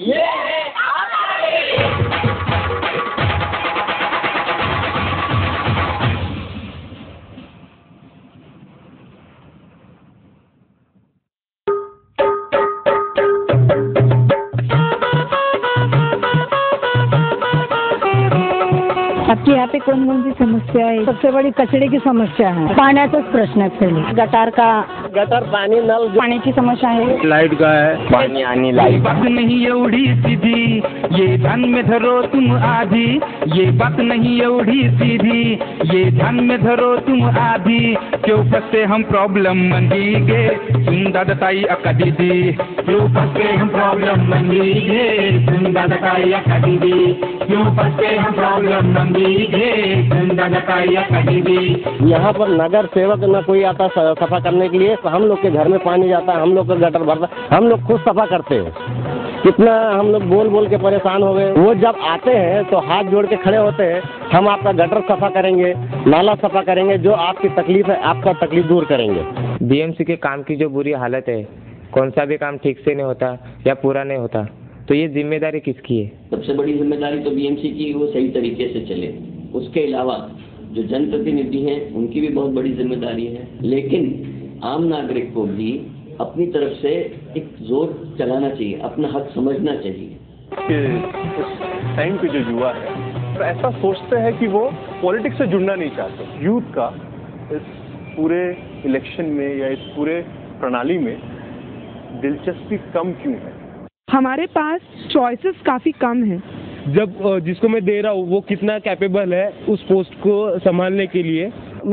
है आपकी यहाँ पे कौन कौन सी समस्या है? सबसे बड़ी कचरे की समस्या है। पानी पाण्याचाच प्रश्न आहे पहिले गटार का गटर पाणी नल पाण्याची समस्या आहे. लाईट का है पाणी आणि लाईट. बात नहीं एवढी सीधी. ये ध्यान में धरो तुम आधी. ये बात नहीं एवढी सीधी. ये ध्यान में धरो तुम आधी. क्यों फंसते हम प्रॉब्लम मंदी गे सुन दादाताई अक्का दीदी. क्यों फंसते हम प्रॉब्लम मंदी गे सुन दादाताई अक्का दीदी. क्यों फंसते हम प्रॉब्लम मंदी गे यहाँ पर नगर सेवक न कोई आता सफ़ा करने के लिए हम लोग के घर में पानी जाता है हम लोग का गटर भरता हम लोग खुद सफ़ा करते हैं। कितना हम लोग बोल बोल के परेशान हो गए। वो जब आते हैं तो हाथ जोड़ के खड़े होते हैं हम आपका गटर सफ़ा करेंगे नाला सफ़ा करेंगे जो आपकी तकलीफ़ है आपका तकलीफ़ दूर करेंगे। बीएमसी के काम की जो बुरी हालत है कौन सा भी काम ठीक से नहीं होता या पूरा नहीं होता तो ये ज़िम्मेदारी किसकी है? सबसे बड़ी ज़िम्मेदारी तो बीएमसी की वो सही तरीके से चले। उसके अलावा जो जनप्रतिनिधि हैं उनकी भी बहुत बड़ी ज़िम्मेदारी है। लेकिन आम नागरिक को भी अपनी तरफ़ से एक ज़ोर चलाना चाहिए अपना हक समझना चाहिए। कि इस टाइम पे जो युवा है तो ऐसा सोचते हैं कि वो पॉलिटिक्स से जुड़ना नहीं चाहते। यूथ का इस पूरे इलेक्शन में या इस पूरे प्रणाली में दिलचस्पी कम क्यों है? हमारे पास चॉइसेस काफ़ी कम हैं। जब जिसको मैं दे रहा हूँ वो कितना कैपेबल है उस पोस्ट को संभालने के लिए?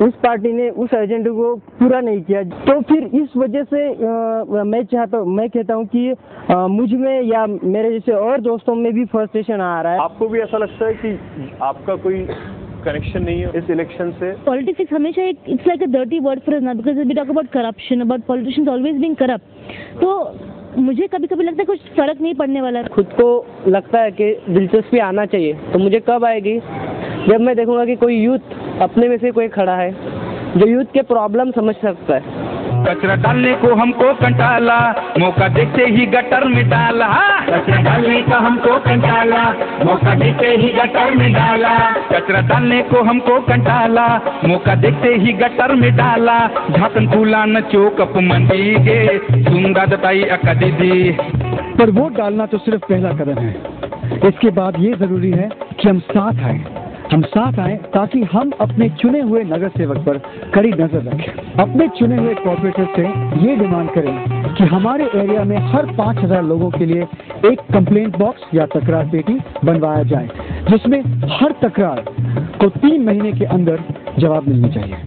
उस पार्टी ने उस एजेंडे को पूरा नहीं किया। तो फिर इस वजह से अ, मैं चाहता हूँ मैं कहता हूँ कि मुझमें या मेरे जैसे और दोस्तों में भी फ्रस्ट्रेशन आ रहा है। आपको भी ऐसा लगता है कि आपका कोई कनेक्शन नहीं है इस इलेक्शन से? पॉलिटिक्स हमेशा एक it's like a dirty word for ना because we talk about corruption about politicians always being corrupt तो मुझे कभी कभी लगता है कुछ फ़र्क नहीं पड़ने वाला खुद को लगता है कि दिलचस्पी आना चाहिए तो मुझे कब आएगी? जब मैं देखूँगा कि कोई यूथ अपने में से कोई खड़ा है, जो यूथ के प्रॉब्लम समझ सकता है। कचरा डालने को हमको कंटाला, मौका देखते ही गटर में डाला। कचरा डालने का हमको कंटाला, मौका देखते ही गटर में डाला। कचरा डालने को हमको कंटाला, मौका देखते ही गटर में डाला। झाकन खुला न चौकप मंदी गे सुंदा दताई अका दीदी। पर वोट डालना तो सिर्फ़ पहला कदम है। इसके बाद ये ज़रूरी है कि हम साथ आए। हम साथ आए ताकि हम अपने चुने हुए नगर सेवक पर कड़ी नज़र रखें। अपने चुने हुए कॉरपोरेटर से ये डिमांड करें कि हमारे एरिया में हर पाँच हज़ार लोगों के लिए एक कंप्लेंट बॉक्स या तकरार पेटी बनवाया जाए, जिसमें हर तकरार को तीन महीने के अंदर जवाब मिलनी चाहिए।